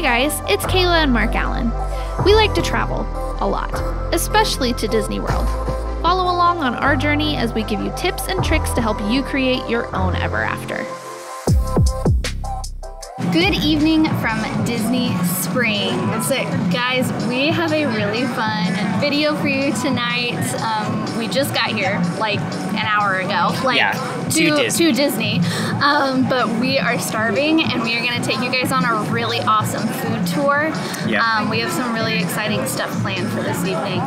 Hey guys, it's Kayla and Mark Alan. We like to travel a lot, especially to Disney World. Follow along on our journey as we give you tips and tricks to help you create your own ever after. Good evening from Disney Springs. Guys, we have a really fun video for you tonight. Um, we just got here like an hour ago, like Yeah, to to, Disney. to Disney. Um, but we are starving and we are going to take you guys on a really awesome food tour. Yeah. Um, we have some really exciting stuff planned for this evening.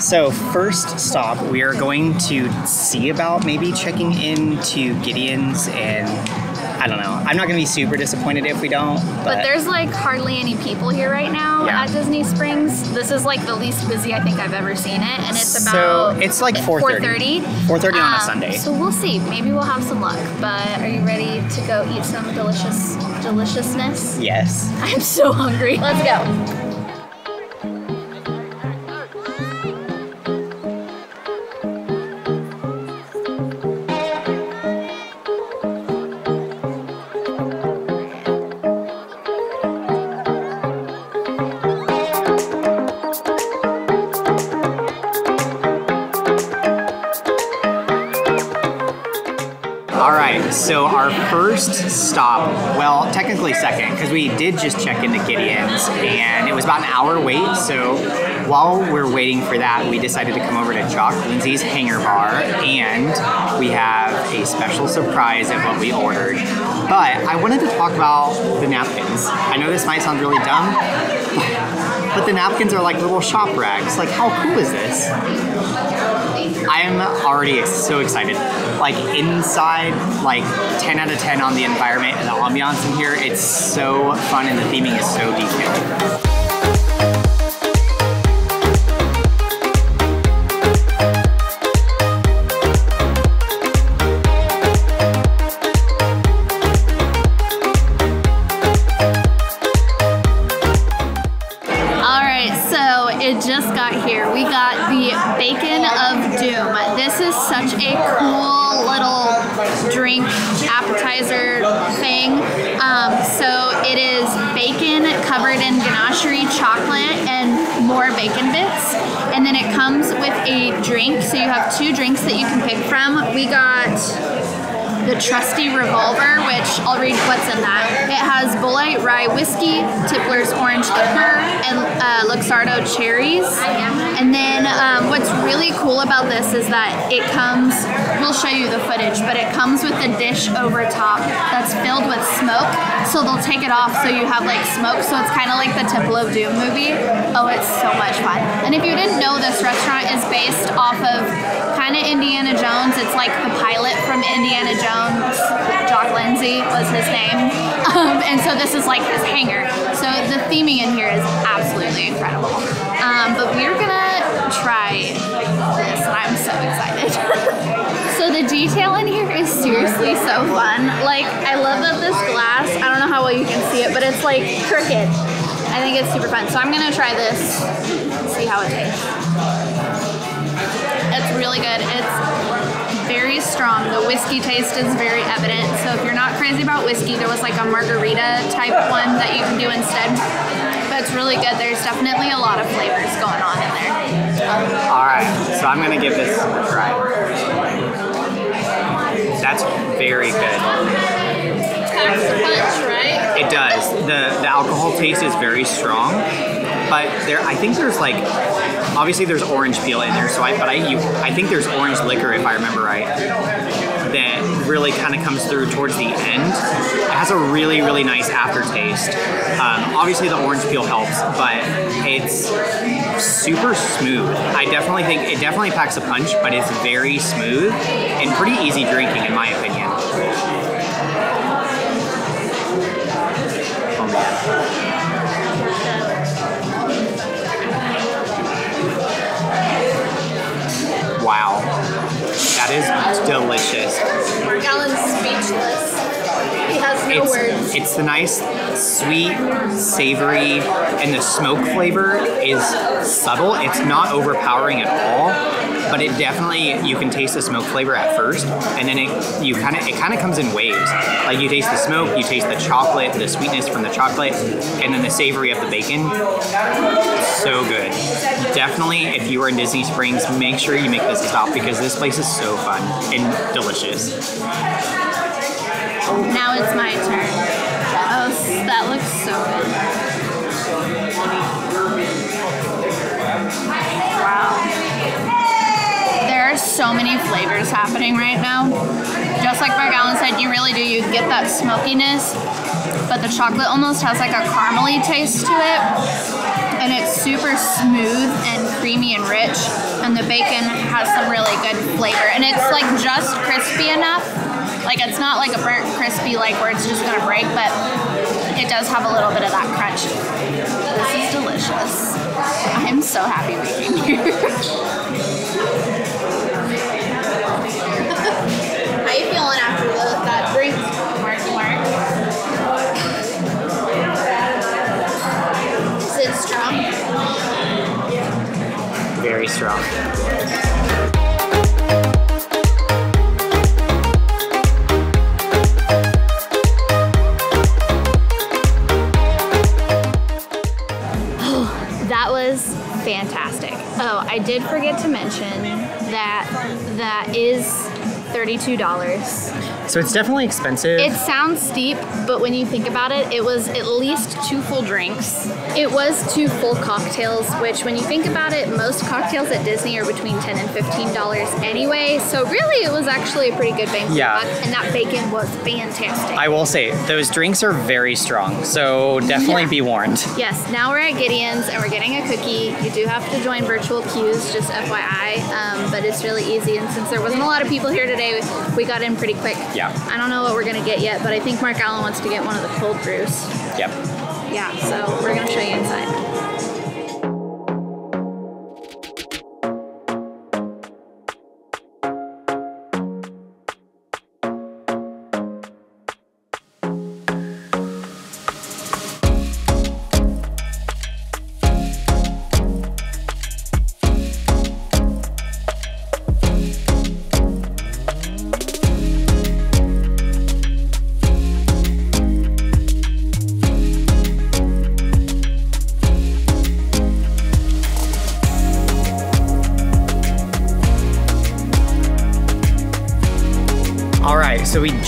So first stop, we are going to see about maybe checking into Gideon's and I don't know. I'm not going to be super disappointed if we don't. But, But there's like hardly any people here right now Yeah. at Disney Springs. This is like the least busy I think I've ever seen it, and it's about So, it's like 4:30. 4:30. 4:30 on a Um, Sunday. So we'll see. Maybe we'll have some luck. But are you ready to go eat some delicious deliciousness? yes. I'm so hungry. Let's go. First stop, well, technically second, because we did just check into Gideon's, and it was about an hour wait. So while we're waiting for that, we decided to come over to Jock Lindsey's Hangar Bar, and we have a special surprise of what we ordered. But I wanted to talk about the napkins. I know this might sound really dumb, but the napkins are like little shop rags. Like, how cool is this? I'm already so excited. Like inside, like 10 out of 10 on the environment and the ambiance in here. It's so fun and the theming is so detailed. So it just got here. We got the Bacon of Doom. This is such a cool little drink appetizer thing. Um, so it is bacon covered in ganachery chocolate and more bacon bits. And then it comes with a drink. So you have two drinks that you can pick from. We got the trusty revolver, which I'll read what's in that. It has Bulleit Rye Whiskey, Tippler's Orange Liqueur, and uh, Luxardo Cherries. And then um, what's really cool about this is that it comes, we'll show you the footage, but it comes with a dish over top that's filled with smoke. So they'll take it off so you have like smoke. So it's kind of like the Temple of Doom movie. Oh, it's so much fun. And if you didn't know, this restaurant is based off of kind of Indiana Jones. It's like the pilot from Indiana Jones. Jock Lindsey was his name. Um, and so this is like his hangar. So the theming in here is absolutely incredible. Um, but we're gonna try this, I'm so excited. so the detail in here is seriously so fun. Like, I love that this glass, I don't know how well you can see it, but it's like crooked. I think it's super fun. So I'm gonna try this, see how it tastes. It's really good. It's very strong. The whiskey taste is very evident. So if you're not crazy about whiskey, there was like a margarita type one that you can do instead. But it's really good. There's definitely a lot of flavors going on in there. All right. So I'm going to give this a try. That's very good. Punch, right? It does. The the alcohol taste is very strong, but there I think there's like obviously there's orange peel in there. So I but I you I think there's orange liquor if I remember right. That really kind of comes through towards the end. It has a really really nice aftertaste. Um, obviously the orange peel helps, but it's super smooth. I definitely think it definitely packs a punch, but it's very smooth and pretty easy drinking in my opinion. Oh man. That is delicious. Mark Alan's speechless. Has no It's, words. it's the nice sweet, savory, and the smoke flavor is subtle. It's not overpowering at all, but it definitely you can taste the smoke flavor at first, and then it you kind of it kind of comes in waves. Like you taste the smoke, you taste the chocolate, the sweetness from the chocolate, and then the savory of the bacon. So good. Definitely, if you are in Disney Springs, make sure you make this stop because this place is so fun and delicious. Now it's my turn. Oh, that looks so good. Wow. There are so many flavors happening right now. Just like Mark Alan said, you really do. You get that smokiness, but the chocolate almost has like a caramely taste to it. And it's super smooth and creamy and rich. And the bacon has some really good flavor. And it's like just crispy enough. Like it's not like a burnt crispy like where it's just gonna break, but it does have a little bit of that crunch. This is delicious. I'm so happy we came here. How you feeling after the, that drink, Marky Mark? Is it strong? Very strong. I did forget to mention that that is $32. So it's definitely expensive. It sounds steep, but when you think about it, it was at least two full drinks. It was two full cocktails, which when you think about it, most cocktails at Disney are between 10 and $15 anyway. So really it was actually a pretty good bang for Yeah. and that bacon was fantastic. I will say those drinks are very strong, so definitely Yeah. be warned. Yes, now we're at Gideon's and we're getting a cookie. You do have to join virtual queues, just FYI, um, but it's really easy. And since there wasn't a lot of people here today, we got in pretty quick. Yeah. I don't know what we're gonna get yet, but I think Mark Alan wants to get one of the cold brews. Yep. Yeah, so we're gonna show you inside.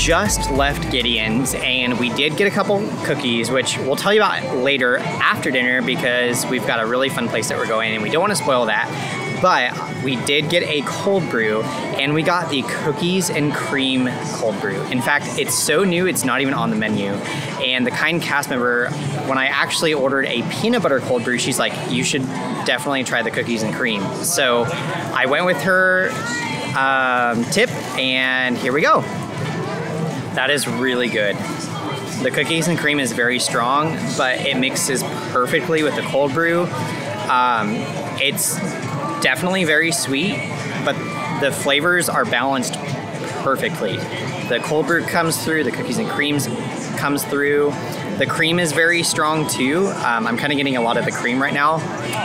Just left Gideon's and we did get a couple cookies, which we'll tell you about later after dinner because we've got a really fun place that we're going and we don't want to spoil that. But we did get a cold brew and we got the cookies and cream cold brew. In fact, it's so new, it's not even on the menu. And the kind cast member, when I actually ordered a peanut butter cold brew, she's like, you should definitely try the cookies and cream. So I went with her um, tip, and here we go. That is really good. The cookies and cream is very strong, but it mixes perfectly with the cold brew. Um, it's definitely very sweet, but the flavors are balanced perfectly. The cold brew comes through, the cookies and creams comes through. The cream is very strong too. Um, I'm kind of getting a lot of the cream right now.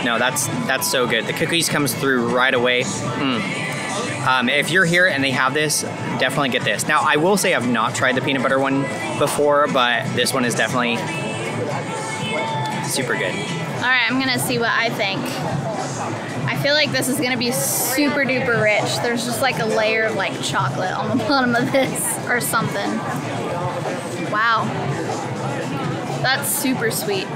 No, that's that's so good. The cookies comes through right away. Mm. Um, if you're here and they have this, definitely get this. Now, I will say I've not tried the peanut butter one before, but this one is definitely super good. All right, I'm gonna see what I think. I feel like this is gonna be super duper rich. There's just like a layer of like chocolate on the bottom of this or something. Wow. That's super sweet.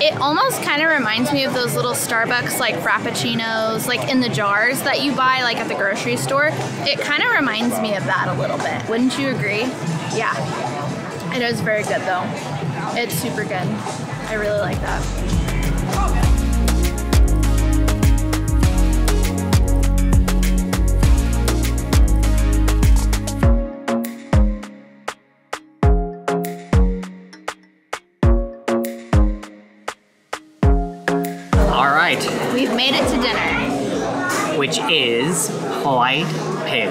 It almost kind of reminds me of those little Starbucks like frappuccinos, like in the jars that you buy like at the grocery store. It kind of reminds me of that a little bit. Wouldn't you agree? Yeah. It is very good though. It's super good. I really like that. Is Polite Pig.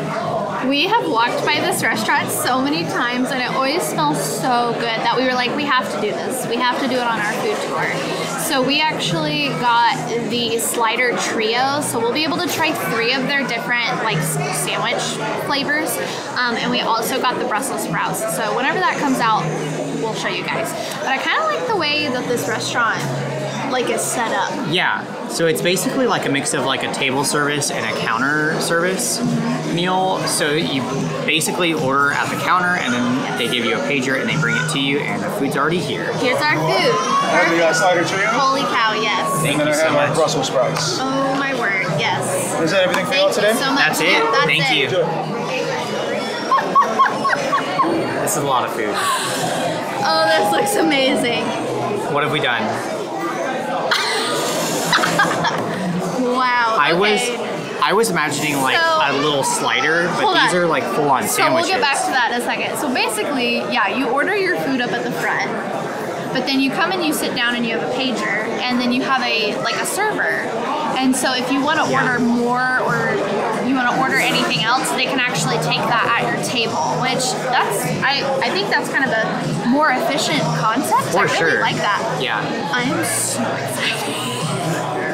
We have walked by this restaurant so many times and it always smells so good that we were like, we have to do this. We have to do it on our food tour. So we actually got the slider trio. So we'll be able to try three of their different like sandwich flavors. Um, and we also got the Brussels sprouts. So whenever that comes out, we'll show you guys. But I kind of like the way that this restaurant like is set up. Yeah. So it's basically like a mix of like a table service and a counter service meal. So you basically order at the counter and then they give you a pager and they bring it to you and the food's already here. Here's our food. I have the uh, slider trio. Holy cow, yes. Thank and then you I so have our much. Brussels sprouts. Oh my word, yes. Is that everything for y'all Thank you today? so much. That's it. That's Thank it. you. This is a lot of food. Oh, this looks amazing. What have we done? I was. I was imagining like So- a little slider, but these on. are like full on So sandwiches. we'll get back to that in a second. So basically, yeah, you order your food up at the front, but then you come and you sit down and you have a pager, and then you have a like a server. And so if you want to order more or you want to order anything else, they can actually take that at your table. Which that's I I think that's kind of a more efficient concept. For I really sure. like that. Yeah. I am so excited.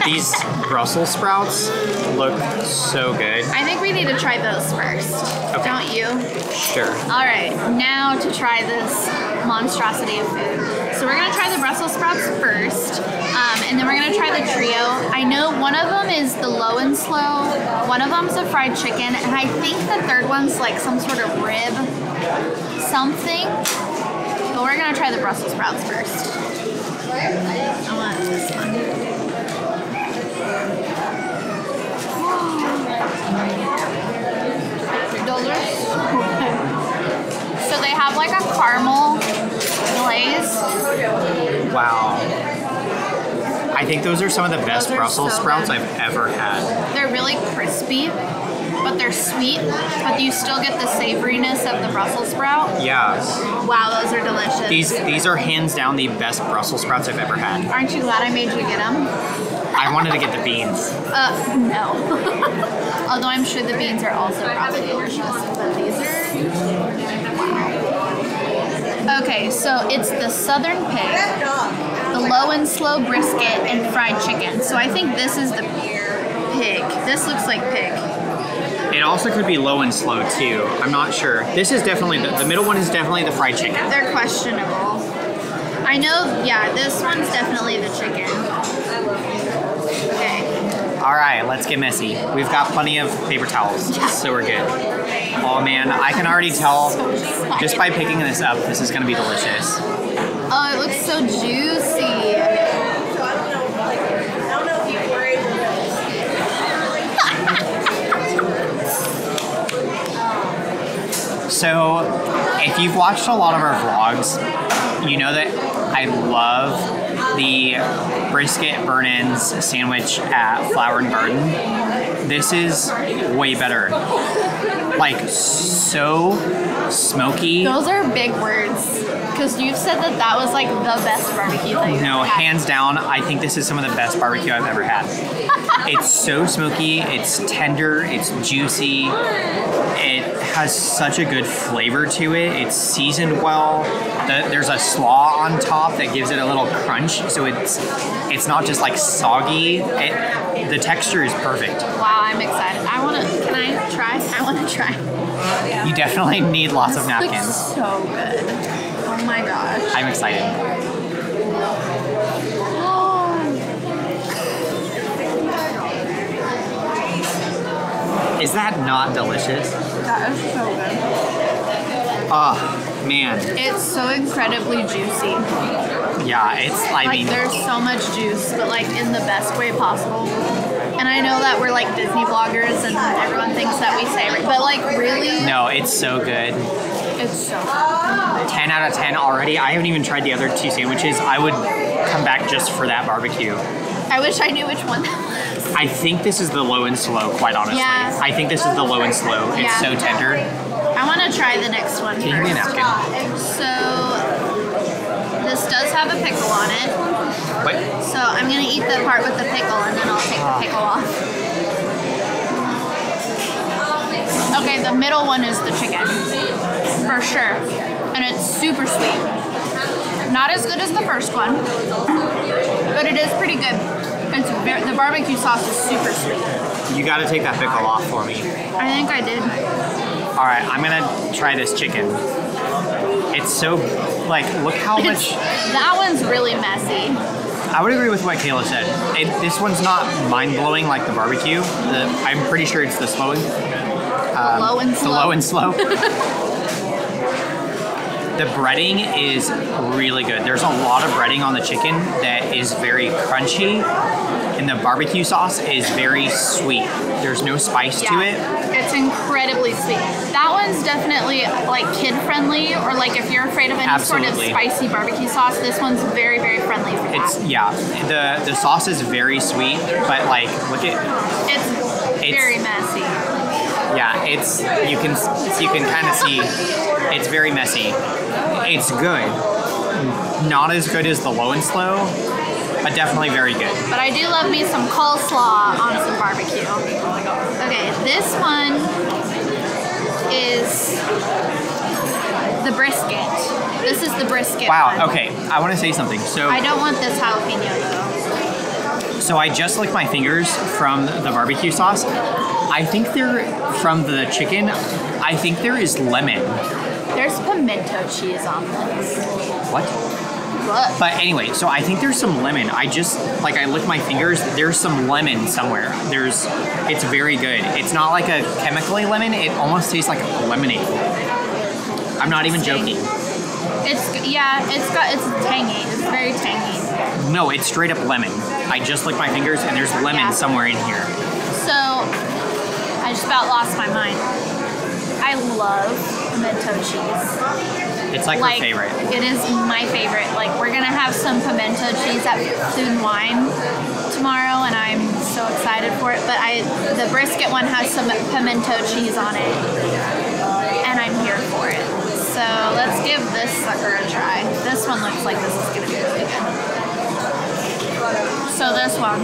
These Brussels sprouts look so good. I think we need to try those first. Okay. Don't you? Sure. All right, now to try this monstrosity of food. So we're gonna try the Brussels sprouts first, um, and then we're gonna try the trio. I know one of them is the low and slow, one of them's a fried chicken, and I think the third one's like some sort of rib something. But we're gonna try the Brussels sprouts first. I want this one. Those are so good. So they have like a caramel glaze. Wow. I think those are some of the best Brussels so sprouts good. I've ever had. They're really crispy, but they're sweet, but you still get the savoriness of the Brussels sprout. Yeah. Wow, those are delicious. These these are hands down the best Brussels sprouts I've ever had. Aren't you glad I made you get them? I wanted to get the beans. Uh, no. Although I'm sure the beans are also probably delicious, but these are. Okay, so it's the Southern pig, the low and slow brisket, and fried chicken. So I think this is the pig. This looks like pig. It also could be low and slow too. I'm not sure. This is definitely the, the middle one is definitely the fried chicken. They're questionable. I know, yeah, this one's definitely the chicken. All right, let's get messy. We've got plenty of paper towels, so we're good. Oh man, I can already tell just by picking this up, this is gonna be delicious. Oh, it looks so juicy. So, if you've watched a lot of our vlogs, you know that I love the brisket burnt ends sandwich at Flower and Garden. This is way better. Like so smoky. Those are big words. Because you've said that that was like the best barbecue you've No, hands down, I think this is some of the best barbecue I've ever had. it's so smoky, it's tender, it's juicy, it has such a good flavor to it. It's seasoned well. The, there's a slaw on top that gives it a little crunch, so it's it's not just like soggy. It, the texture is perfect. Wow, I'm excited. I want to. Can I try? I want to try. You definitely need lots of This looks napkins. so good. Oh my gosh. I'm excited. Is that not delicious? That is so good. Oh man, It's so incredibly juicy. yeah. It's I like mean, there's so much juice, but like in the best way possible. And I know that we're like Disney vloggers and everyone thinks that we say, it, but like really, no, it's so good. it's so good. 10 out of 10 already. I haven't even tried the other two sandwiches. I would come back just for that barbecue. I wish I knew which one that was. I think this is the low and slow, quite honestly. Yeah. I think this is the low and slow. It's Yeah. so tender. I want to try the next one Can you give me a first. napkin? So this does have a pickle on it. So I'm gonna eat the part with the pickle and then I'll take the pickle off. Okay, the middle one is the chicken, for sure, and it's super sweet. Not as good as the first one, but it is pretty good. It's very, the barbecue sauce is super sweet. You got to take that pickle off for me. I think I did. All right, I'm gonna try this chicken. It's so like look how much. That one's really messy. I would agree with what Kayla said. It, this one's not mind blowing like the barbecue. The, I'm pretty sure it's the slow, uh, low and slow. the low and slow. the breading is really good. There's a lot of breading on the chicken that is very crunchy, and the barbecue sauce is very sweet. There's no spice to it. It's incredibly sweet. That one's definitely like kid friendly, or like if you're afraid of any sort of spicy barbecue sauce, this one's very, very friendly for that. It's yeah. The the sauce is very sweet, but like look at It's, It's- very messy. Yeah. It's you can you can kind of see it's very messy. It's good. Not as good as the low and slow, but definitely very good. But I do love me some coleslaw on some barbecue. Okay, this one is the brisket. This is the brisket. Wow. one. Okay, I want to say something. So I don't want this jalapeno though. so I just licked my fingers from the barbecue sauce. I think they're from the chicken. I think there is lemon. There's pimento cheese on this. What? Look. But anyway, so I think there's some lemon. I just like I licked my fingers. There's some lemon somewhere. There's, it's very good. It's not like a chemically lemon. It almost tastes like lemonade. I'm not even joking. It's yeah, it's got it's tangy. It's very tangy. No, it's straight up lemon. I just licked my fingers and there's lemon Yeah. somewhere in here. So I just about lost my mind. I love pimento cheese. It's like, like favorite. It is my favorite. Like we're gonna have some pimento cheese at Food and Wine tomorrow, and I'm so excited for it. But I, the brisket one has some pimento cheese on it, and I'm here for it. So let's give this sucker a try. This one looks like this is gonna be really good. So this one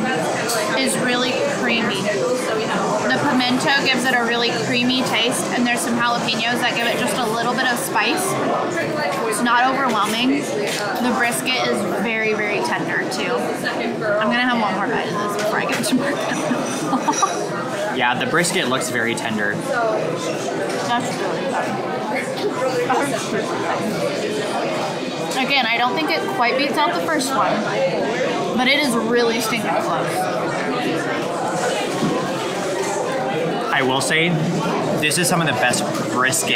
is really creamy. The pimento gives it a really creamy taste, and there's some jalapenos that give it just a little bit of spice. It's not overwhelming. The brisket is very, very tender too. I'm gonna have one more bite of this before I give it to Mark. Yeah, the brisket looks very tender. That's really good. That's really good. Again, I don't think it quite beats out the first one, but it is really stinking close. I will say, this is some of the best brisket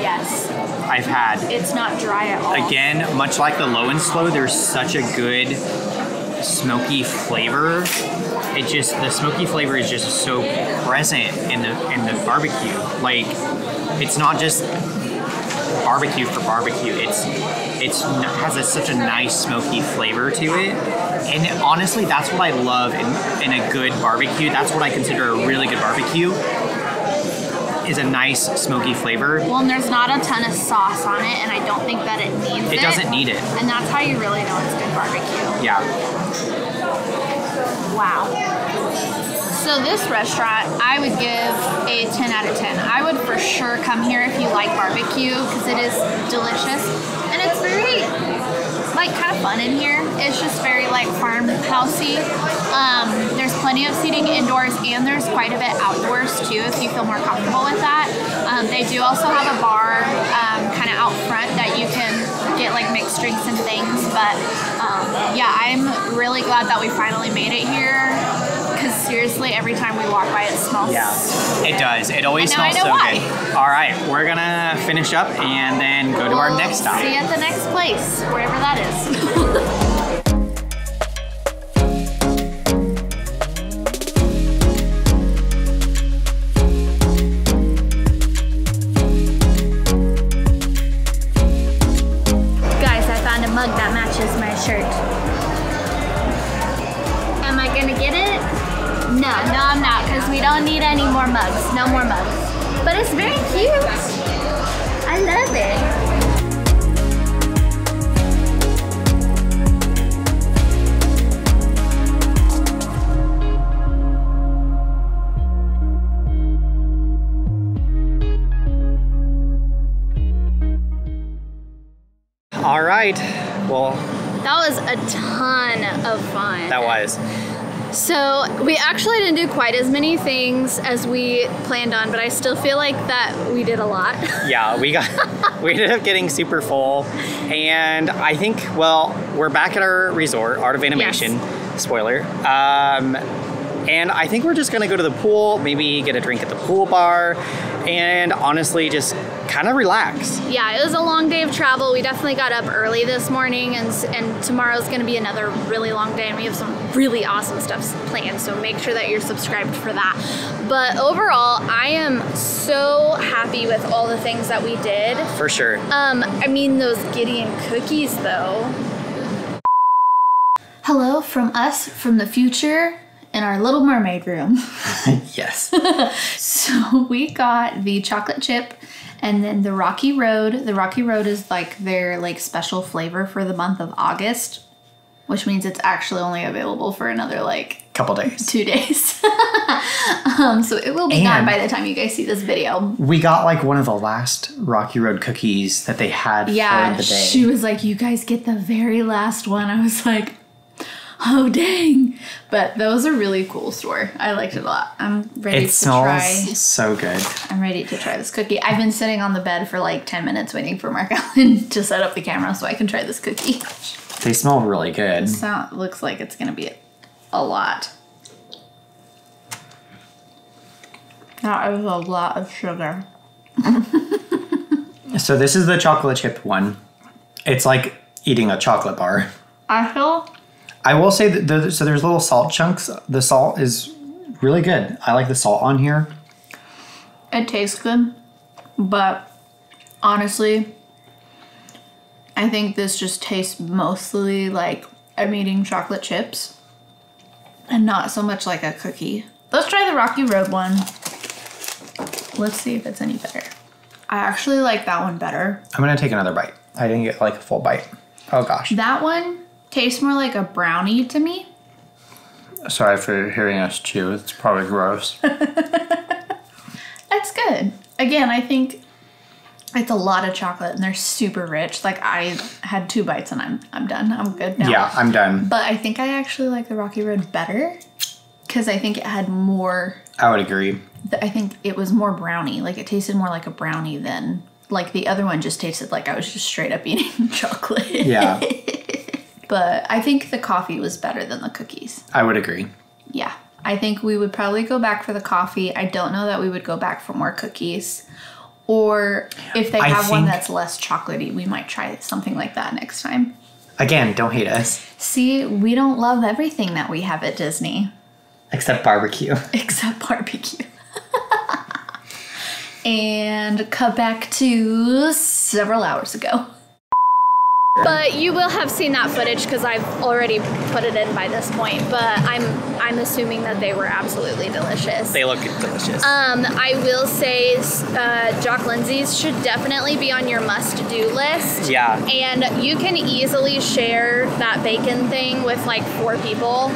Yes, I've had. it's not dry at all. Again, much like the low and slow, there's such a good smoky flavor. It just the smoky flavor is just so present in the in the barbecue. Like it's not just barbecue for barbecue. It's it's has a, such a nice smoky flavor to it. And honestly, that's what I love in, in a good barbecue. That's what I consider a really good barbecue. Is a nice smoky flavor. Well, and there's not a ton of sauce on it, and I don't think that it needs it. It doesn't need it. And that's how you really know it's good barbecue. Yeah. Wow. So this restaurant, I would give a 10 out of 10. I would for sure come here if you like barbecue because it is delicious and it's very like kind of fun in here. It's just very like farmhousey. Um, there's plenty of seating indoors and there's quite a bit outdoors too if you feel more comfortable with that. Um, they do also have a bar um, kind of out front that you can get like mixed drinks and things. But um, yeah, I'm really glad that we finally made it here. Because seriously, every time we walk by, it smells. Yeah, it does. It always And now I smells know so why. good. All right, we're gonna finish up and then go to our We'll next stop. See you at the next place, wherever that is. right. Well, That was a ton of fun. that was. So we actually didn't do quite as many things as we planned on, but I still feel like that we did a lot. Yeah, we got we ended up getting super full, and I think well we're back at our resort, Art of Animation. Spoiler. Um, and I think we're just gonna go to the pool, maybe get a drink at the pool bar, and honestly just kind of relax. yeah, it was a long day of travel. We definitely got up early this morning, and and tomorrow's going to be another really long day, and we have some really awesome stuff planned. So make sure that you're subscribed for that. But overall, I am so happy with all the things that we did. For sure. Um, I mean those Gideon cookies though. Hello from us from the future in our Little Mermaid room. yes. So we got the chocolate chip and then the Rocky Road. The Rocky Road is like their like special flavor for the month of August, which means it's actually only available for another like Couple days. two days. um, so it will be gone by the time you guys see this video. We got like one of the last Rocky Road cookies that they had Yeah, for the day. she was like, "You guys get the very last one." I was like, "Oh dang!" But that was a really cool store. I liked it a lot. I'm ready it to smells try. so good. I'm ready to try this cookie. I've been sitting on the bed for like 10 minutes waiting for Mark Alan to set up the camera so I can try this cookie. They smell really good. So looks like it's gonna be a lot. That is a lot of sugar. So this is the chocolate chip one. It's like eating a chocolate bar. I feel I will say that the, so there's little salt chunks. The salt is really good. I like the salt on here. it tastes good, but honestly, I think this just tastes mostly like I'm eating chocolate chips and not so much like a cookie. Let's try the Rocky Road one. Let's see if it's any better. I actually like that one better. I'm gonna take another bite. I didn't get like a full bite. Oh gosh. That one tastes more like a brownie to me. Sorry for hearing us chew. It's probably gross. That's good. Again, I think it's a lot of chocolate and they're super rich. Like I had two bites and I'm I'm done. I'm good now. yeah, I'm done. But I think I actually like the Rocky Road better because I think it had more. I would agree. I think it was more brownie. Like it tasted more like a brownie than like the other one. Just tasted like I was just straight up eating chocolate. Yeah, But I think the coffee was better than the cookies. I would agree. Yeah. I think we would probably go back for the coffee. I don't know that we would go back for more cookies. Or if they I have one that's less chocolatey, we might try something like that next time. Again, don't hate us. See, we don't love everything that we have at Disney Except barbecue. except barbecue. and cut back to several hours ago. But you will have seen that footage because I've already put it in by this point. But I'm I'm assuming that they were absolutely delicious. They look delicious. Um, I will say uh, Jock Lindsey's should definitely be on your must-do list. yeah. And you can easily share that bacon thing with like four people.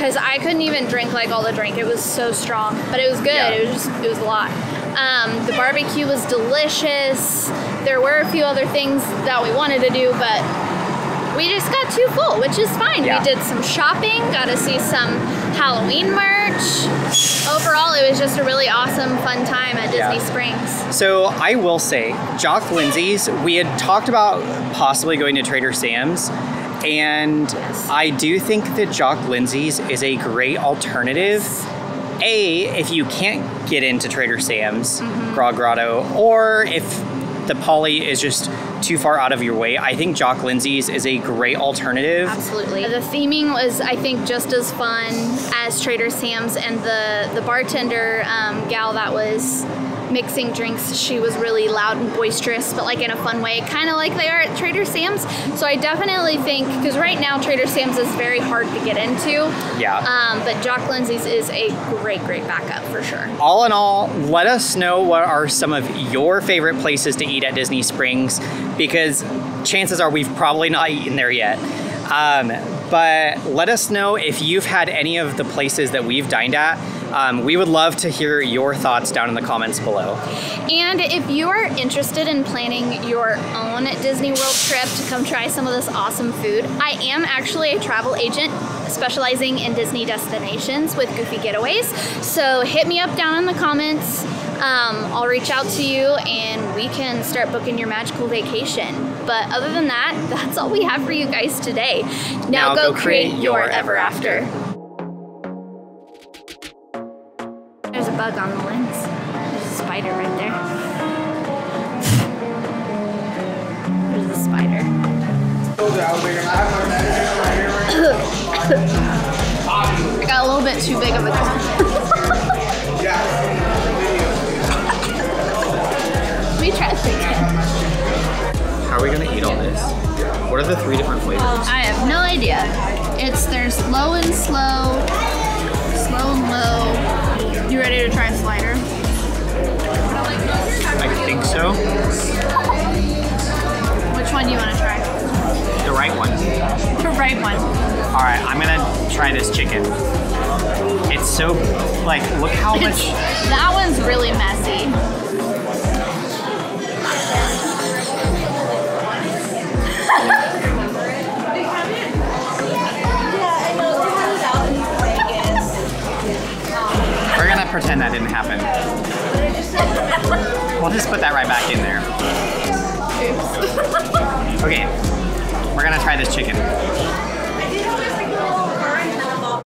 Cause I couldn't even drink like all the drink. It was so strong, but it was good. Yeah. It was just, it was a lot. Um, the barbecue was delicious. There were a few other things that we wanted to do, but we just got too full, which is fine. Yeah. We did some shopping, got to see some Halloween merch. Overall, it was just a really awesome, fun time at Disney Yeah. Springs. So I will say, Jock Lindsey's, we had talked about possibly going to Trader Sam's. And I do think that Jock Lindsey's is a great alternative. A, if you can't get into Trader Sam's, mm-hmm. Grog Grotto, or if the Poly is just too far out of your way, I think Jock Lindsey's is a great alternative. Absolutely. The theming was, I think, just as fun as Trader Sam's, and the the bartender um, gal that was mixing drinks, she was really loud and boisterous, but like in a fun way, kind of like they are at Trader Sam's. So I definitely think because right now Trader Sam's is very hard to get into. Yeah. Um, but Jock Lindsey's is a great, great backup for sure. all in all, let us know what are some of your favorite places to eat at Disney Springs because chances are we've probably not eaten there yet. Um, but let us know if you've had any of the places that we've dined at Um, we would love to hear your thoughts down in the comments below. And if you are interested in planning your own Disney World trip to come try some of this awesome food, I am actually a travel agent specializing in Disney destinations with Goofy Getaways. So hit me up down in the comments. Um, I'll reach out to you and we can start booking your magical vacation. But other than that, that's all we have for you guys today. Now, go, create, your ever after. There's bug on the lens. There's a spider right there. There's a spider. I got a little bit too big of a Let me try this again. How are we gonna eat all this? What are the three different flavors? I have no idea. It's there's low and slow, slow and low. You ready to try a slider? I think so. Which one do you want to try? The right one. The right one. All right, I'm gonna try this chicken. It's so like, look how much. That one's really messy. Pretend that didn't happen. We'll just put that right back in there. Okay, we're gonna try this chicken.